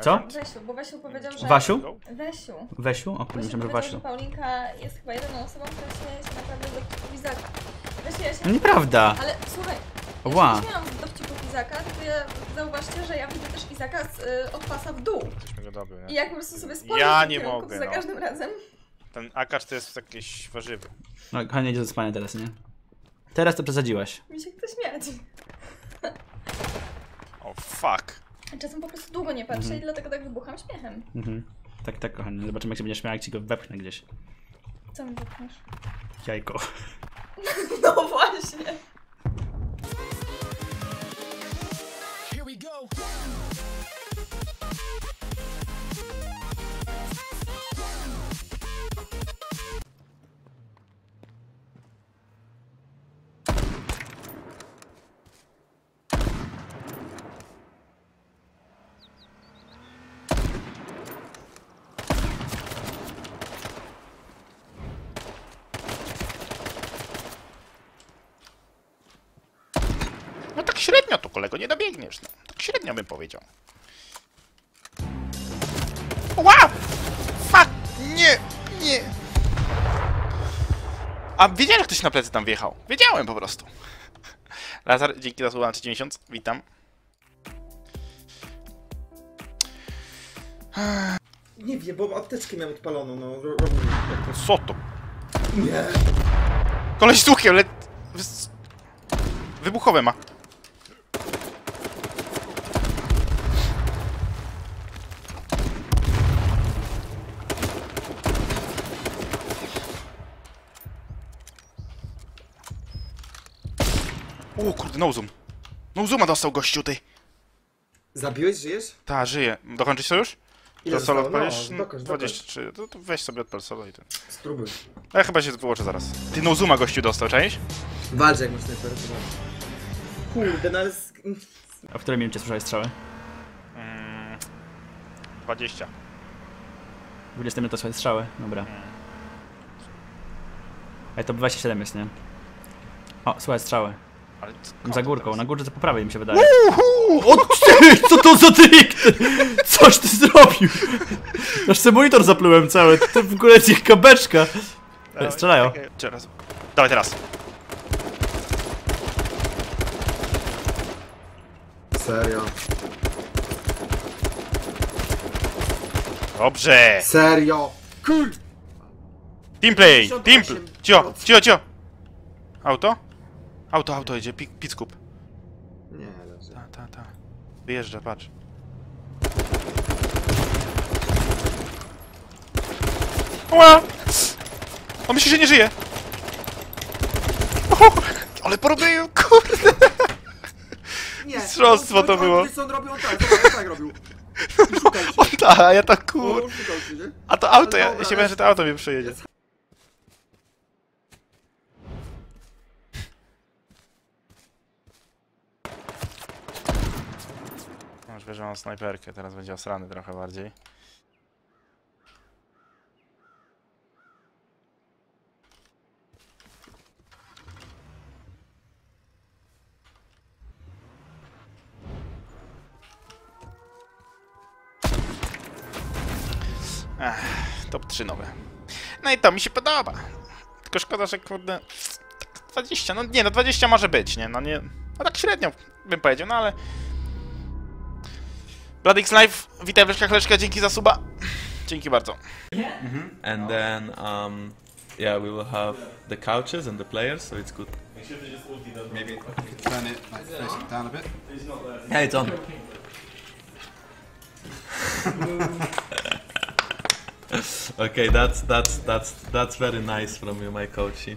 Co? Wesiu, bo Wesiu powiedział, że... Wasiu? Wesiu. Wesiu? O że Wasiu. Paulinka jest chyba jedyną osobą, która śmieje się naprawdę z dowcipów Izaka. Wesiu, ja się... No nieprawda. Ale słuchaj, ja Ła. się nie śmiałam z dowcipów Izaka, tylko ja, zauważcie, że ja widzę też Izaka z, y, od pasa w dół. Coś mi go dobył, I nie? jak po prostu sobie spojrzę Ja w tym nie kierunku, mogę, za no. każdym razem. Ten akacz to jest jakieś warzywo. No, Hania idzie do spania teraz, nie? Teraz to przesadziłaś. Mi się chce śmiać. O fuck. Czasem po prostu długo nie patrzę i dlatego tak wybucham śmiechem. Mhm. Tak, tak, kochanie. Zobaczymy, jak się będziesz śmiał, jak ci go wepchnę gdzieś. Co mi wypchniesz? Jajko. No właśnie. No tak średnio tu kolego, nie dobiegniesz. No. Tak średnio bym powiedział. Ła! Fuck! Nie! Nie! A wiedziałem, że ktoś na plecy tam wjechał. Wiedziałem po prostu. Lazar, dzięki za słowa na 30 Witam. Nie wiem, bo apteczkę miałem odpaloną, no. to- Co to? Nie! Koleś z ale... wys- Wybuchowe ma. O kurde, no zoom. No zooma dostał gościu, ty. Zabiłeś, żyjesz? Ta, żyje. Dokończyć sojusz? Ile To solo zostało? odpalisz? No, dokończ, dokończ. 23. To, to weź sobie odpal solo i ten. Spróbuj. Ja chyba się wyłączę zaraz. Ty no zooma gościu dostał, cześć? Walcz jak masz snajperę, to walcz. Kurde, no ale... z- A w której minucie słyszałeś strzały? Mm, 20. 20 minut to swoje strzały. Dobra. Ej, to 27 jest, nie? O, słuchaj, strzały. Za górką, na górze to po prawej mi się wydaje. O ty, co to za trik? Coś ty zrobił? Aż sobie monitor zaplułem cały, to w ogóle jest jak kabeczka. Dawaj, Strzelają. Dawaj teraz. Serio. Dobrze. Serio! Kur... Teamplay, 58%. teamplay. Cio, cio, cio. Auto? Auto, auto idzie, Pi- pitskup. Nie, dobrze. Ta, ta, ta. Wyjeżdża, patrz. Ła! On myśli, że nie żyje. O, ale porobiłem, kurde. Nie! Mistrzostwo to on- on- było. Wiesz co on robił? On tak, zobacz, on tak robił. I szukał cię. O ta, a ja tak kur... on? A to auto, ja się bałem, że to auto mnie przejedzie. Wiesz, że mam snajperkę, teraz będzie osrany trochę bardziej. Ech, top 3 nowe. No i to mi się podoba. Tylko szkoda, że kurde... tak 20, no nie, no 20 może być, nie? No nie... No tak średnio bym powiedział, no ale... Bladix Live, witaj Leszka Chleszka, dzięki za suba. Dzięki bardzo. and then um, yeah, we will have the couches and the players, so it's good. Maybe you turn it like face it down a bit. Yeah, it's on. okay, that's that's that's that's very nice from you, my coachy.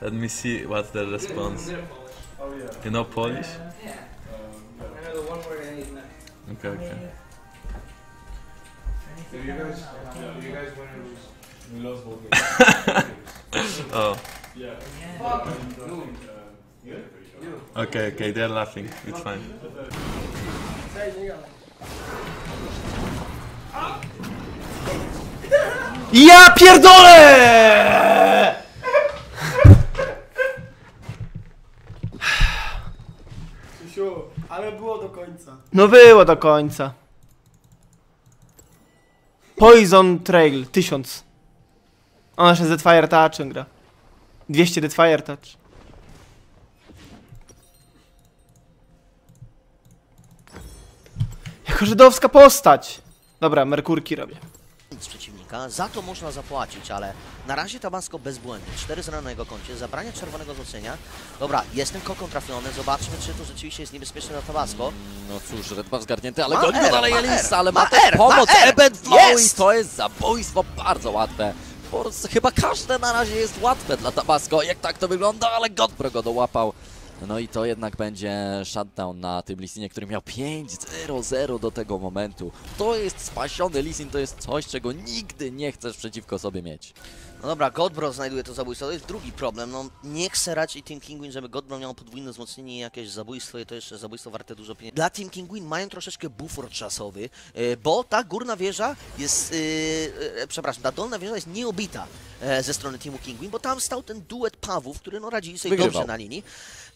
Let me see what's the response. You know Polish? Okay, okay. If you guys, do you guys win or lose, we lost both games. oh. Yeah. Okay, okay, they're laughing. It's fine. Ja pierdolę! Krzysiu, ale było do końca. No było do końca. Poison Trail 1000. Ona jeszcze z Deathfire Touchem gra. 200 Deathfire Touch. Jako żydowska postać! Dobra, merkurki robię z przeciwnika, za to można zapłacić, ale na razie Tabasco bezbłędnie, 4-0 na jego koncie, zabrania czerwonego wzmocnienia. Dobra, jest ten kokon trafiony, zobaczmy czy to rzeczywiście jest niebezpieczne dla Tabasco. No cóż, Red Buff zgarnięty, ale goni go dalej Elis, ale ma ma też R, pomoc, i to jest zabójstwo bardzo łatwe. Prostu chyba każde na razie jest łatwe dla Tabasco, jak tak to wygląda, ale Godbro go dołapał. No i to jednak będzie shutdown na tym Lisinie, który miał 5-0-0 do tego momentu. To jest spasiony Lisin, to jest coś, czego nigdy nie chcesz przeciwko sobie mieć. No dobra, Godbro znajduje to zabójstwo, to jest drugi problem, no nie chce raczej Team Kinguin, żeby Godbro miał podwójne wzmocnienie i jakieś zabójstwo i to jeszcze zabójstwo warte dużo pieniędzy. Dla Team Kinguin mają troszeczkę bufor czasowy, e, bo ta górna wieża jest, e, przepraszam, ta dolna wieża jest nieobita ze strony Teamu Kinguin, bo tam stał ten duet Pawów, który no radzili sobie Wygrywał. dobrze na linii.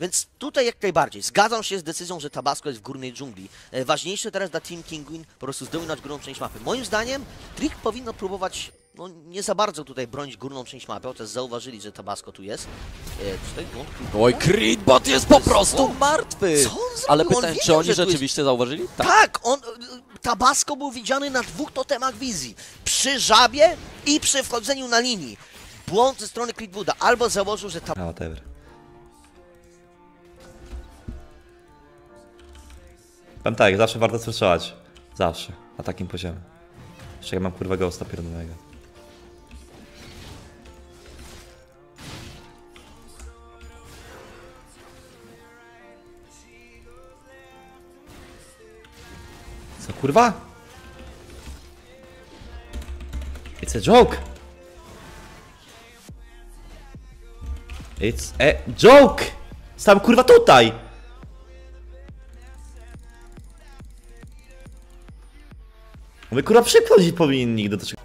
Więc tutaj jak najbardziej zgadzam się z decyzją, że Tabasco jest w górnej dżungli. Ważniejsze teraz dla Team Kinguin po prostu zdominować górną część mapy. Moim zdaniem Trick powinno próbować no, nie za bardzo tutaj bronić górną część mapy, chociaż zauważyli, że Tabasco tu jest. E, błąd? Oj, Creedbot jest po prostu błąd. martwy! Co on zrobił? Ale On pytanie, wiedział, czy oni tu jest- rzeczywiście zauważyli? Tak. Tak, on, e, Tabasco był widziany na dwóch totemach wizji. Przy żabie i przy wchodzeniu na linii. Błąd ze strony Creedwooda. Albo założył, że ta A, whatever. Powiem tak, zawsze warto strzelać. Zawsze. Na takim poziomie. Jeszcze ja mam kurwa ghosta pierdolonego. Co kurwa? It's a joke! It's a joke! Stałem kurwa tutaj! Mówię kurwa przychodzić powinien nigdy do czego.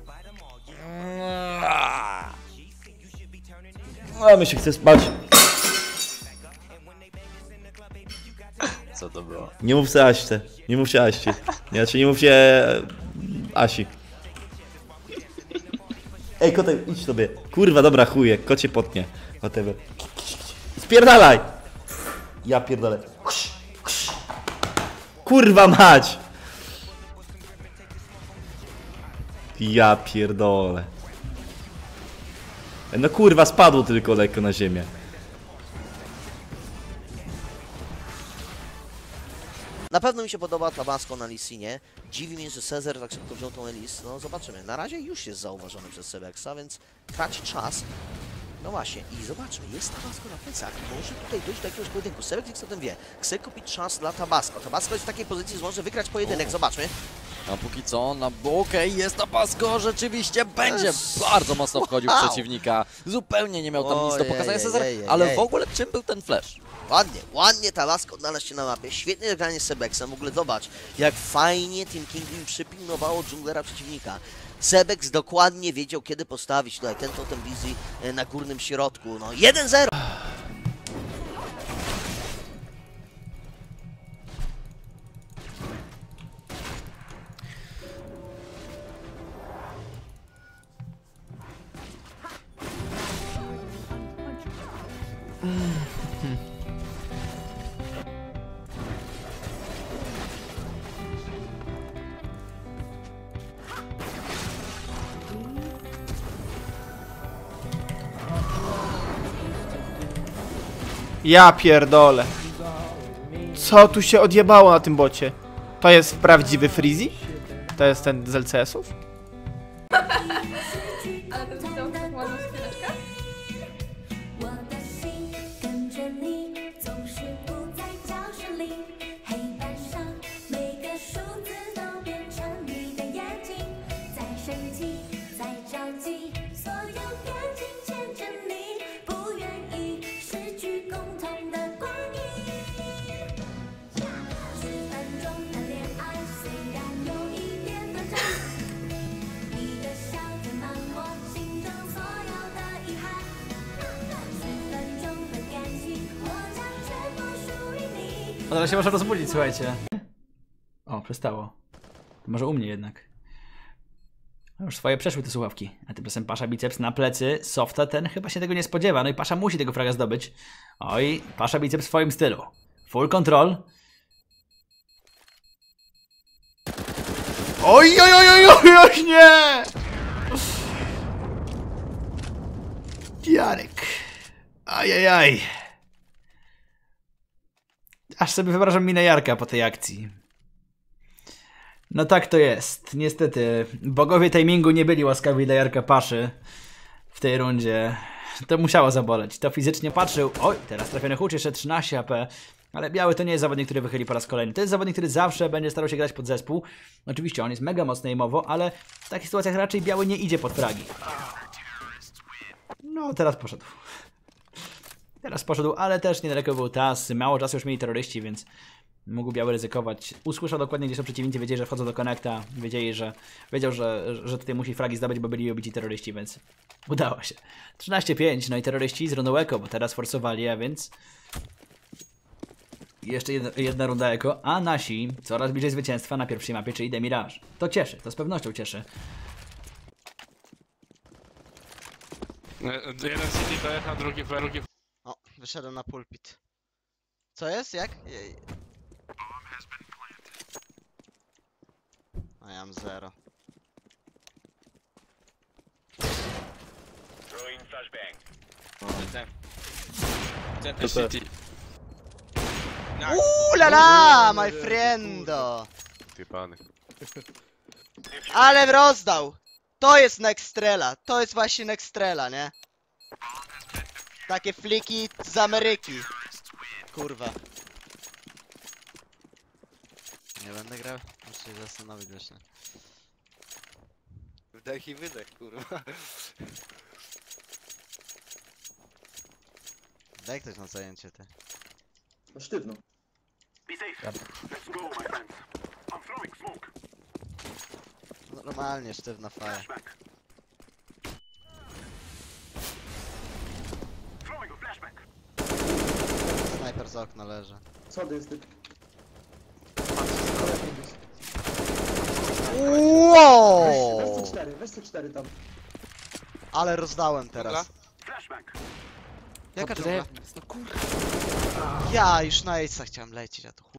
A my się chce spać. To było? Nie mów się Aście. Nie mów się Aście. Nie, znaczy nie mów się e, Asi. Ej kotek, idź sobie. Kurwa, dobra chuje, kocie potnie. Whatever. Spierdalaj! Ja pierdolę. Kurwa mać! Ja pierdolę. No kurwa, spadło tylko lekko na ziemię. Na pewno mi się podoba Tabasco na Lisinie. Dziwi mnie, że Cezar tak szybko wziął tą Elis. No zobaczymy. Na razie już jest zauważony przez Sebexa, więc traci czas. No właśnie, i zobaczmy, jest Tabasco na plecach. Może tutaj dojść do jakiegoś pojedynku. Sebex o tym wie. Chce kupić czas dla Tabasco. Tabasco jest w takiej pozycji, że może wygrać pojedynek. Zobaczmy. A póki co, na okej, jest Tabasco, rzeczywiście będzie bardzo mocno wchodził wow. przeciwnika. Zupełnie nie miał tam nic do pokazania Cezar, ale ojej. w ogóle czym był ten flash? Ładnie, ładnie Tabasco odnalazł się na mapie. Świetnie granie z Sebexem. W ogóle zobacz, jak fajnie Team Kingwin przypilnowało dżunglera przeciwnika. Sebex dokładnie wiedział, kiedy postawić tutaj ten totem wizji e, na górnym środku. No 1-0. Ja pierdolę. Co tu się odjebało na tym bocie? To jest prawdziwy Freezy? To jest ten z LCS-ów? 你。A teraz się można rozbudzić, słuchajcie. O, przestało. To może u mnie jednak. Już swoje przeszły te słuchawki. A tymczasem Pasza biceps na plecy. Softa ten chyba się tego nie spodziewa. No i Pasza musi tego fraga zdobyć. Oj, Pasza biceps w swoim stylu. Full control. Oj, oj, oj, oj, oj, oj, nie! Jarek. Ajajaj. Aż sobie wyobrażam minę Jarka po tej akcji. No tak to jest. Niestety, bogowie timingu nie byli łaskawi dla Jarka Paszy w tej rundzie. To musiało zaboleć. To fizycznie patrzył. Oj, teraz trafiony hucz, jeszcze 13 AP. Ale biały to nie jest zawodnik, który wychyli po raz kolejny. To jest zawodnik, który zawsze będzie starał się grać pod zespół. Oczywiście on jest mega mocny aimowo, ale w takich sytuacjach raczej biały nie idzie pod fragi. No, teraz poszedł. Teraz poszedł, ale też niedaleko był TAS. Mało czasu już mieli terroryści, więc mógł biały ryzykować. Usłyszał dokładnie, gdzie są przeciwnicy, wiedzieli, że wchodzą do konekta, wiedzieli, że wiedział, że, że tutaj musi fragi zdobyć, bo byli obici terroryści, więc udało się. 13-5, no i terroryści z rundą eko, bo teraz forsowali, a więc jeszcze jedna, jedna runda eko, a nasi coraz bliżej zwycięstwa na pierwszej mapie, czyli Demirage. To cieszy, to z pewnością cieszy. Jeden City dojechał, drugi w drugi wyszedłem na pulpit. Co jest? Jak? Jej. A ja mam zero. City. Uuu la la, my friendo! Typany. Ale rozdał! To jest Nextrela, to jest właśnie Nextrela, nie? Takie fliki z Ameryki. Kurwa. Nie będę grał? Muszę się zastanowić właśnie. Wdech i wydech, kurwa. Daj ktoś na zajęcie te. No sztywno. Normalnie sztywna faja. Sniper z okna leży. Co ty jesteś? Wow! Weź C4, weź tam. Ale rozdałem teraz. Jaka dżungla? No kurwa. Ja już na Ace'a chciałem lecieć, a to chuj.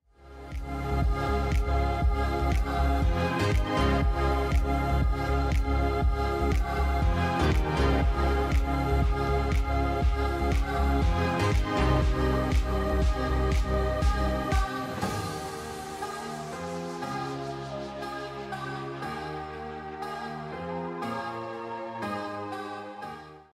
Thank you. Thank you.